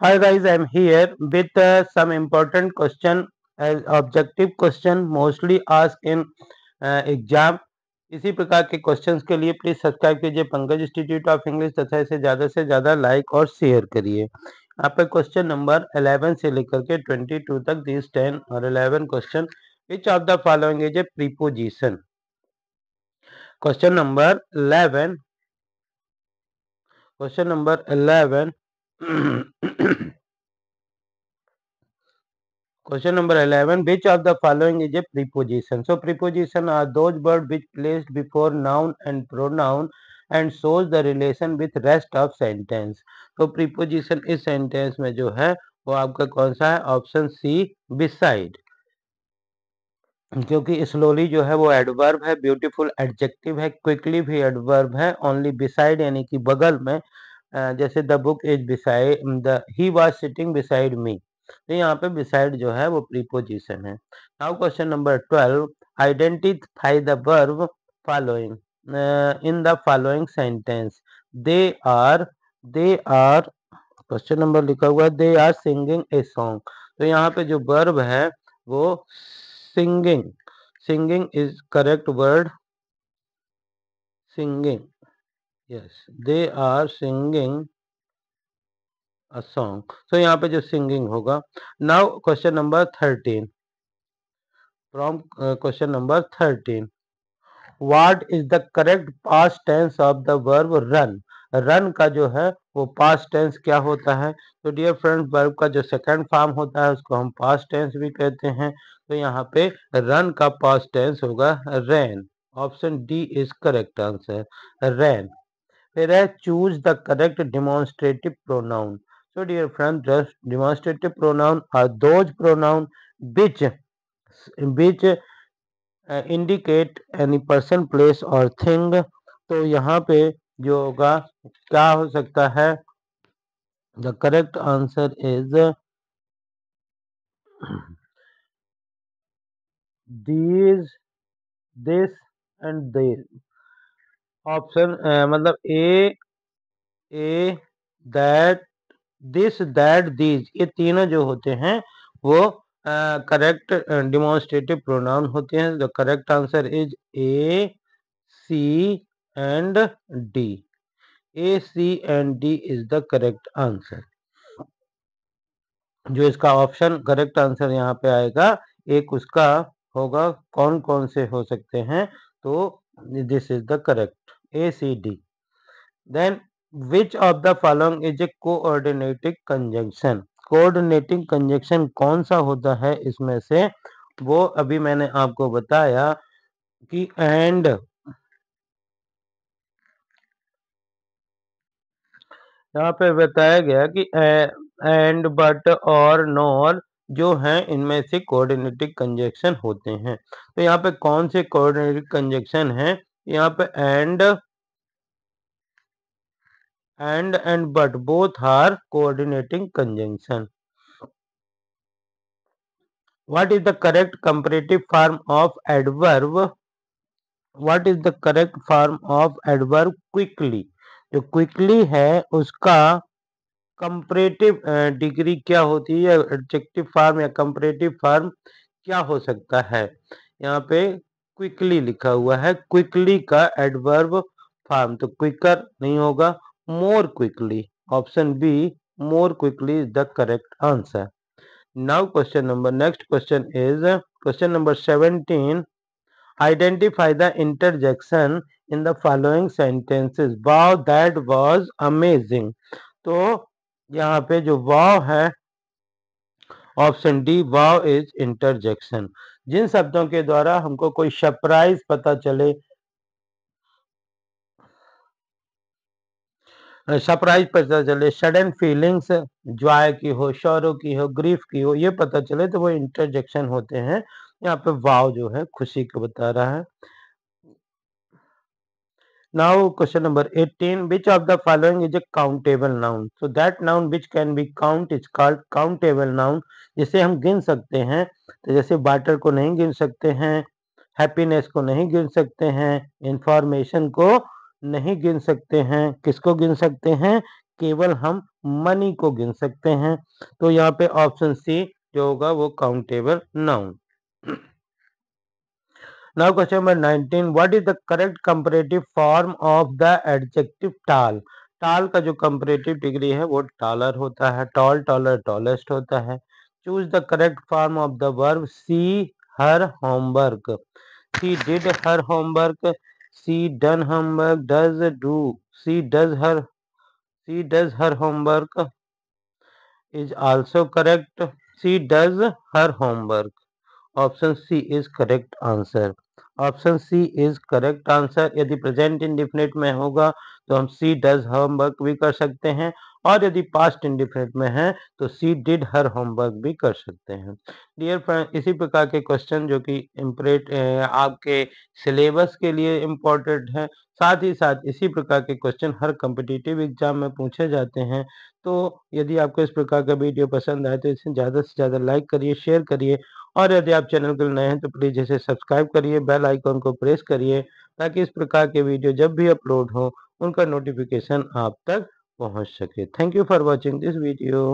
Hi guys, I'm here with uh, some important question as objective question mostly asked in uh, exam. इसी प्रकार के questions के लिए please subscribe कीजिए Pankaj institute of English तथा इसे ज़्यादा से ज़्यादा लाइक और शेयर करिए यहाँ पे क्वेश्चन नंबर 11 से लेकर के 22 तक दिस 10 और 11 question which of the following is a preposition question number 11 question number 11 question number 11 which of the following is a preposition so preposition are those word which placed before noun and pronoun and shows the relation with rest of sentence तो preposition इस sentence में जो है, वो आपका कौन सा है? ऑप्शन सी बिसाइड क्योंकि स्लोली जो है, वो एडवर्ब है ब्यूटीफुल एडजेक्टिव है क्विकली भी एडवर्ब है ओनली बिसाइड यानी कि बगल में जैसे the book is beside he was sitting beside me. तो यहाँ पे बिसाइड जो है वो प्रीपोजिशन है। Now question number twelve, identify the verb following in the following sentence. They are they are, question number लिखा हुआ है, they are singing a song. तो यहाँ पे जो वर्ब है वो singing singing is correct word singing. Yes they are singing a song. So यहाँ पे जो सिंगिंग होगा। Question number 13 from uh, question number 13 what is the correct past tense of the verb run? Run का जो है वो past tense क्या होता है? तो डियर फ्रेंड वर्ब का जो सेकंड फॉर्म होता है उसको हम पास्ट टेंस भी कहते हैं। तो यहाँ पे रन का पास्ट टेंस होगा ran option D is correct answer ran फिर है choose the correct demonstrative pronoun so dear friend just demonstrative pronoun are those pronoun which which indicate any person place और थिंग तो यहाँ पे जो होगा, क्या हो सकता है? The correct answer is this and option मतलब A A, that, this, that, these, ये तीनों जो होते हैं, वो करेक्ट डिमोन्स्ट्रेटिव प्रोनाउन होते हैं। The correct answer is A C and D A C and D is the correct answer जो इसका ऑप्शन करेक्ट आंसर यहाँ पे आएगा, एक उसका होगा कौन कौन से हो सकते हैं तो this is the correct A C D then which of the following is a coordinating conjunction कौन सा होता है? इसमें से वो अभी मैंने आपको बताया कि एंड यहाँ पे बताया गया कि एंड बट और नॉर जो हैं, इनमें से कोऑर्डिनेटिंग कंजक्शन होते हैं। तो यहाँ पे कौन से कोऑर्डिनेटिंग कंजक्शन है? यहाँ पे and and and but both are coordinating conjunction what is the correct comparative form of adverb what is the correct form of adverb quickly जो क्विकली है, उसका कंपरेटिव डिग्री क्या होती है? एडजेक्टिव फॉर्म या कंपरेटिव फॉर्म क्या हो सकता है? यहाँ पे क्विकली लिखा हुआ है। क्विकली का एडवर्ब फॉर्म तो क्विकर नहीं होगा more quickly option B more quickly is the correct answer now question number next question is question number seventeen identify the interjection in the following sentences wow that was amazing तो यहाँ पे जो wow है option D wow is interjection जिन शब्दों के द्वारा हमको कोई सरप्राइज़ पता चले। सरप्राइज़ पता चले सडन फीलिंग्स ज्वाय की हो शौरों की हो ग्रीफ की हो, ये पता चले तो वो इंटरजेक्शन होते हैं। यहाँ पे वाव जो है, खुशी को बता रहा है। Now question number 18 which of the following is a countable noun so that noun which can be count is called countable noun जिसे हम गिन सकते हैं। तो जैसे वाटर को नहीं गिन सकते हैं हैप्पीनेस को नहीं गिन सकते हैं इंफॉर्मेशन को नहीं गिन सकते हैं। किसको गिन सकते हैं? केवल हम मनी को गिन सकते हैं। तो यहाँ पे ऑप्शन सी जो होगा वो countable noun now question number 19 what is the correct comparative form of the adjective tall tall का जो कंपैरेटिव डिग्री है, वो टालर होता है टॉल टॉलर टॉलेस्ट होता है choose the correct form of the verb she her homework she did her homework she done homework does do she does her she does her homework is also correct. She does her homework. Option C is correct answer. Option C is correct answer. यदि present indefinite में होगा तो हम she does homework भी कर सकते हैं, और यदि पास्ट इंडिफिनिट में है तो सी डिड हर होमवर्क भी कर सकते हैं। डियर फ्रेंड इसी प्रकार के क्वेश्चन जो कि इम्परेट आपके सिलेबस के लिए इम्पोर्टेंट है, साथ ही साथ इसी प्रकार के क्वेश्चन हर कम्पिटिटिव एग्ज़ाम में पूछे जाते हैं। तो यदि आपको इस प्रकार का वीडियो पसंद आए तो इसे ज़्यादा से ज़्यादा लाइक करिए, शेयर करिए और यदि आप चैनल के नए हैं तो प्लीज़ इसे सब्सक्राइब करिए, बेल आइकॉन को प्रेस करिए, ताकि इस प्रकार के वीडियो जब भी अपलोड हो, उनका नोटिफिकेशन आप तक पहुँच सके। Thank you for watching this video.